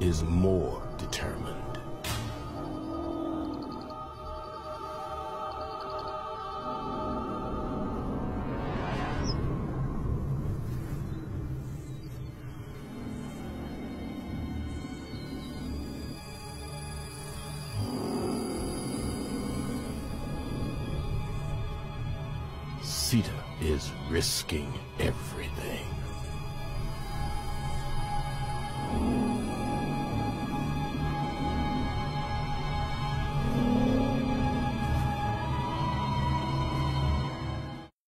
is more determined. Sita is risking everything.